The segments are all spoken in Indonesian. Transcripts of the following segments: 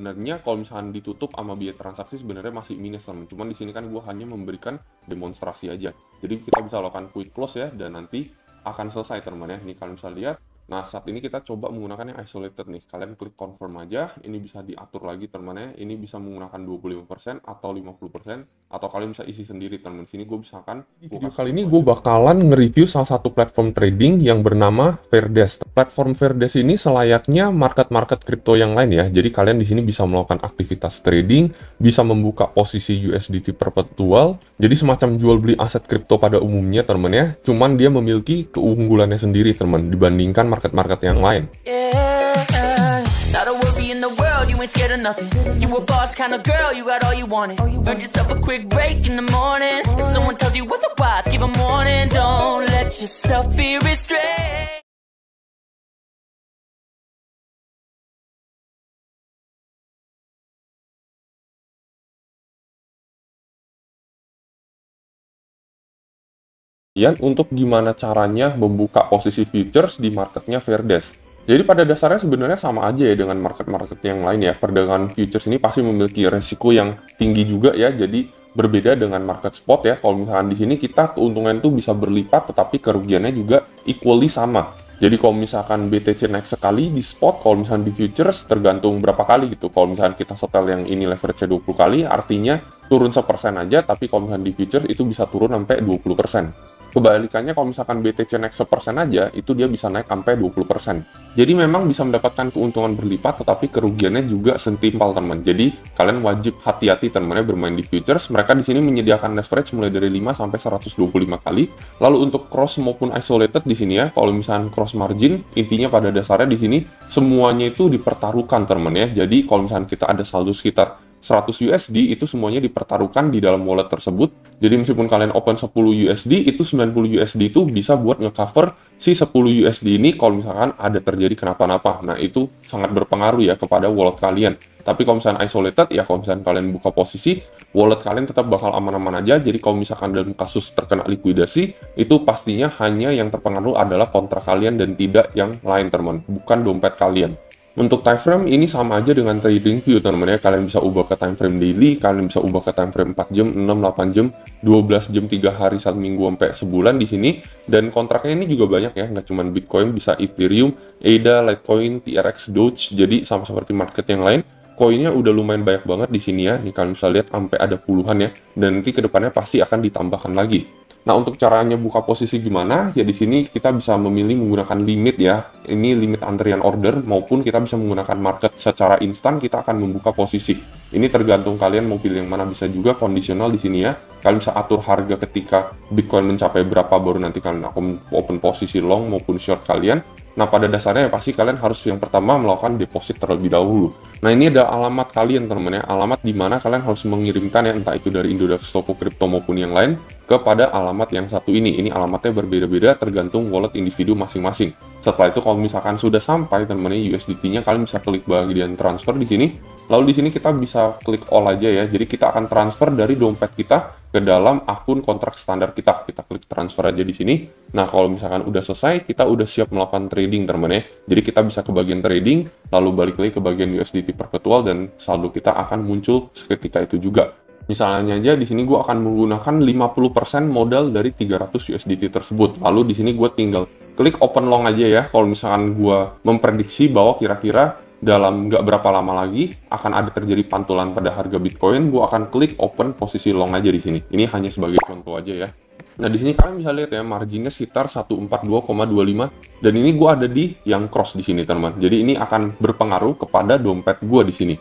sebenarnya kalau misalkan ditutup sama biaya transaksi sebenarnya masih minus teman. Cuman di sini kan gue hanya memberikan demonstrasi aja. Jadi kita bisa lakukan quick close ya dan nanti akan selesai teman ya. Ini kalian bisa lihat Nah, saat ini kita coba menggunakan yang isolated nih. Kalian klik confirm aja, ini bisa diatur lagi teman-teman ya. Ini bisa menggunakan 25% atau 50%, atau kalian bisa isi sendiri teman. Sini gue bisa kan. Di video kali ini gue bakalan nge-review salah satu platform trading yang bernama Fairdesk. Platform Fairdesk ini selayaknya market-market kripto yang lain ya. Jadi kalian di sini bisa melakukan aktivitas trading, bisa membuka posisi USDT perpetual. Jadi semacam jual beli aset kripto pada umumnya teman ya. Cuman dia memiliki keunggulannya sendiri teman dibandingkan market-market yang lain. Kemudian untuk gimana caranya membuka posisi futures di marketnya Fairdesk. Jadi pada dasarnya sebenarnya sama aja ya dengan market-market yang lain ya. Perdagangan futures ini pasti memiliki resiko yang tinggi juga ya. Jadi berbeda dengan market spot ya. Kalau misalkan di sini kita keuntungan itu bisa berlipat tetapi kerugiannya juga equally sama. Jadi kalau misalkan BTC naik sekali di spot, kalau misalkan di futures tergantung berapa kali gitu. Kalau misalkan kita setel yang ini leverage 20 kali, artinya turun sepersen aja, tapi kalau misalkan di futures itu bisa turun sampai 20%. Kebalikannya kalau misalkan BTC naik sepersen aja, itu dia bisa naik sampai 20%. Jadi memang bisa mendapatkan keuntungan berlipat, tetapi kerugiannya juga sentimpal teman. Jadi kalian wajib hati-hati teman-teman bermain di futures. Mereka di sini menyediakan leverage mulai dari 5 sampai 125 kali. Lalu untuk cross maupun isolated di sini ya, kalau misalkan cross margin, intinya pada dasarnya di sini semuanya itu dipertaruhkan teman ya. Jadi kalau misalkan kita ada saldo sekitar 100 USD itu semuanya dipertaruhkan di dalam wallet tersebut. Jadi meskipun kalian open 10 USD, itu 90 USD itu bisa buat ngecover si 10 USD ini kalau misalkan ada terjadi kenapa-napa. Nah, itu sangat berpengaruh ya kepada wallet kalian. Tapi kalau misalkan isolated, ya kalau misalkan kalian buka posisi, wallet kalian tetap bakal aman-aman aja. Jadi kalau misalkan dalam kasus terkena likuidasi, itu pastinya hanya yang terpengaruh adalah kontrak kalian dan tidak yang lain teman, bukan dompet kalian. Untuk time frame ini sama aja dengan trading view teman-teman ya. Kalian bisa ubah ke time frame daily, kalian bisa ubah ke time frame 4 jam, 6, 8 jam, 12 jam, 3 hari, 1 minggu sampai sebulan di sini. Dan kontraknya ini juga banyak ya, nggak cuma Bitcoin, bisa Ethereum, ADA, Litecoin, TRX, Doge. Jadi sama seperti market yang lain, koinnya udah lumayan banyak banget di sini ya. Nih kalian bisa lihat sampai ada puluhan ya. Dan nanti ke depannya pasti akan ditambahkan lagi. Nah, untuk caranya buka posisi gimana? Ya di sini kita bisa memilih menggunakan limit ya. Ini limit antrian order maupun kita bisa menggunakan market secara instan kita akan membuka posisi. Ini tergantung kalian mau pilih yang mana bisa juga kondisional di sini ya. Kalian bisa atur harga ketika Bitcoin mencapai berapa baru nanti kalian akan open posisi long maupun short kalian. Nah, pada dasarnya ya pasti kalian harus yang pertama melakukan deposit terlebih dahulu. Nah, ini ada alamat kalian teman-teman ya, alamat di mana kalian harus mengirimkan ya entah itu dari Indodax Toko Crypto maupun yang lain kepada alamat yang satu ini. Ini alamatnya berbeda-beda tergantung wallet individu masing-masing. Setelah itu kalau misalkan sudah sampai teman-teman USDT-nya kalian bisa klik bagian transfer di sini. Lalu di sini kita bisa klik all aja ya. Jadi kita akan transfer dari dompet kita ke dalam akun kontrak standar kita. Kita klik transfer aja di sini. Nah, kalau misalkan udah selesai, kita udah siap melakukan trading, teman-teman ya. Jadi kita bisa ke bagian trading, lalu balik lagi ke bagian USDT perpetual dan saldo kita akan muncul seketika itu juga. Misalnya aja di sini gue akan menggunakan 50% modal dari 300 USDT tersebut. Lalu di sini gue tinggal klik open long aja ya. Kalau misalkan gue memprediksi bahwa kira-kira dalam nggak berapa lama lagi akan ada terjadi pantulan pada harga Bitcoin, gue akan klik open posisi long aja di sini. Ini hanya sebagai contoh aja ya. Nah di sini kalian bisa lihat ya marginnya sekitar 142,25 dan ini gue ada di yang cross di sini teman. Jadi ini akan berpengaruh kepada dompet gue di sini.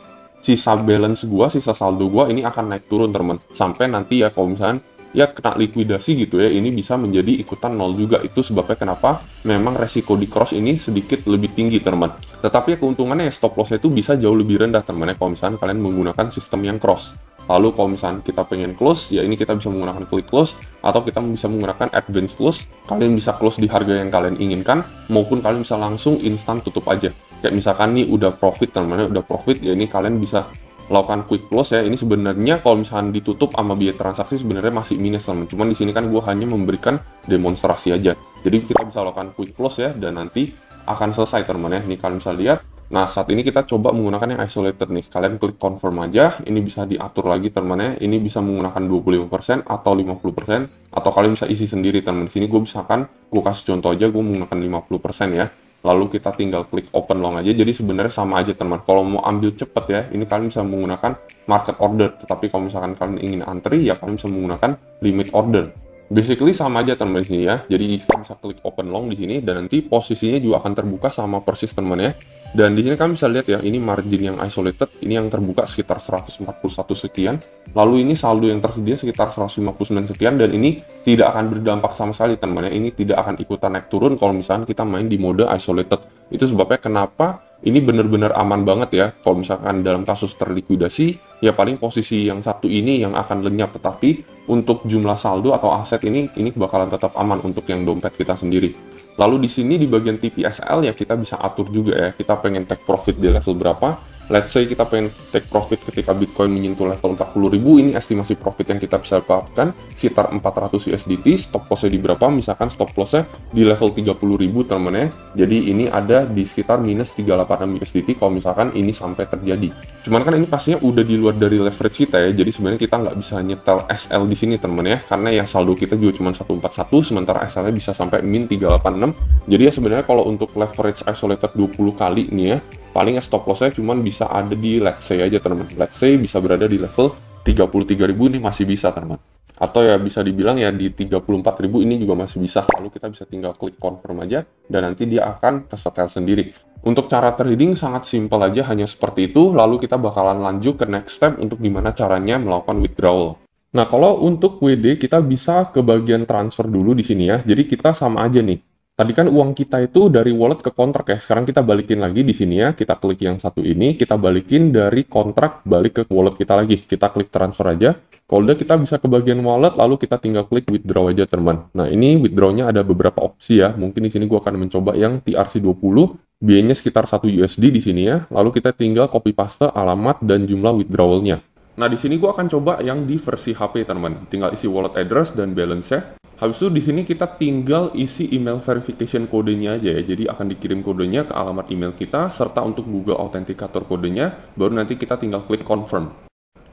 Sisa balance gue, sisa saldo gue ini akan naik turun teman. Sampai nanti ya kalau misalnya ya kena likuidasi gitu ya ini bisa menjadi ikutan nol juga. Itu sebabnya kenapa memang resiko di cross ini sedikit lebih tinggi teman tetapi ya keuntungannya ya stop lossnya itu bisa jauh lebih rendah teman ya kalau misalnya kalian menggunakan sistem yang cross. Lalu kalau misalnya kita pengen close ya ini kita bisa menggunakan quick close atau kita bisa menggunakan advance close. Kalian bisa close di harga yang kalian inginkan maupun kalian bisa langsung instan tutup aja. Kayak misalkan nih udah profit teman-teman udah profit ya ini kalian bisa lakukan quick close ya ini sebenarnya kalau misalkan ditutup sama biaya transaksi sebenarnya masih minus teman cuman di sini kan gue hanya memberikan demonstrasi aja jadi kita bisa lakukan quick close ya dan nanti akan selesai teman ya ini kalian bisa lihat Nah, saat ini kita coba menggunakan yang isolated nih. Kalian klik confirm aja, ini bisa diatur lagi teman-teman Ini bisa menggunakan 25% atau 50%, atau kalian bisa isi sendiri teman. Di sini gue misalkan, gue kasih contoh aja, gue menggunakan 50% ya. Lalu kita tinggal klik open long aja, jadi sebenarnya sama aja teman. Kalau mau ambil cepet ya, ini kalian bisa menggunakan market order. Tetapi kalau misalkan kalian ingin antri, ya kalian bisa menggunakan limit order. Basically sama aja teman sini ya. Jadi kita bisa klik open long di sini dan nanti posisinya juga akan terbuka sama persis teman ya. Dan di sini kalian bisa lihat ya, ini margin yang isolated, ini yang terbuka sekitar 141 sekian. Lalu ini saldo yang tersedia sekitar 159 sekian dan ini tidak akan berdampak sama sekali teman ya. Ini tidak akan ikutan naik turun kalau misalnya kita main di mode isolated. Itu sebabnya kenapa ini benar-benar aman banget ya. Kalau misalkan dalam kasus terlikuidasi, ya paling posisi yang satu ini yang akan lenyap. Tetapi untuk jumlah saldo atau aset ini, ini bakalan tetap aman untuk yang dompet kita sendiri. Lalu di sini di bagian TPSL ya kita bisa atur juga ya, kita pengen take profit di level berapa, let's say kita pengen take profit ketika Bitcoin menyentuh level 40.000 ini estimasi profit yang kita bisa dapatkan sekitar 400 USDT stop lossnya di berapa? Misalkan stop lossnya di level 30.000 teman ya. Jadi ini ada di sekitar minus 386 USDT kalau misalkan ini sampai terjadi. Cuman kan ini pastinya udah di luar dari leverage kita ya jadi sebenarnya kita nggak bisa nyetel SL di sini teman ya karena yang saldo kita juga cuma 141 sementara SL nya bisa sampai min 386 jadi ya sebenarnya kalau untuk leverage isolated 20 kali nih ya paling stop lossnya cuma bisa ada di let's say aja teman let's say bisa berada di level 33.000 ini masih bisa teman atau ya bisa dibilang ya di 34.000 ini juga masih bisa. Lalu kita bisa tinggal klik confirm aja dan nanti dia akan kesetel sendiri. Untuk cara trading sangat simpel aja hanya seperti itu. Lalu kita bakalan lanjut ke next step untuk gimana caranya melakukan withdrawal. Nah, kalau untuk WD kita bisa ke bagian transfer dulu di sini ya. Jadi kita sama aja nih. Tadi kan uang kita itu dari wallet ke kontrak ya. Sekarang kita balikin lagi di sini ya. Kita klik yang satu ini, kita balikin dari kontrak balik ke wallet kita lagi. Kita klik transfer aja. Kalau udah kita bisa ke bagian wallet, lalu kita tinggal klik withdraw aja teman. Nah ini withdrawnya ada beberapa opsi ya. Mungkin di sini gua akan mencoba yang TRC20. Biayanya sekitar 1 USD di sini ya. Lalu kita tinggal copy paste alamat dan jumlah withdrawalnya. Nah di sini gua akan coba yang di versi HP teman. Tinggal isi wallet address dan balance ya. Habis itu di sini kita tinggal isi email verification kodenya aja ya. Jadi akan dikirim kodenya ke alamat email kita serta untuk Google Authenticator kodenya, baru nanti kita tinggal klik confirm.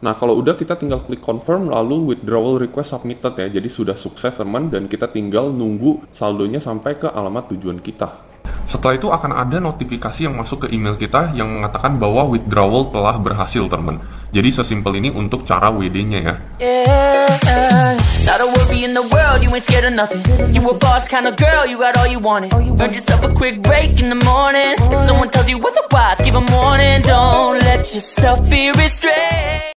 Nah, kalau udah kita tinggal klik confirm lalu withdrawal request submitted ya. Jadi sudah sukses teman dan kita tinggal nunggu saldonya sampai ke alamat tujuan kita. Setelah itu akan ada notifikasi yang masuk ke email kita yang mengatakan bahwa withdrawal telah berhasil teman. Jadi sesimpel ini untuk cara WD-nya ya.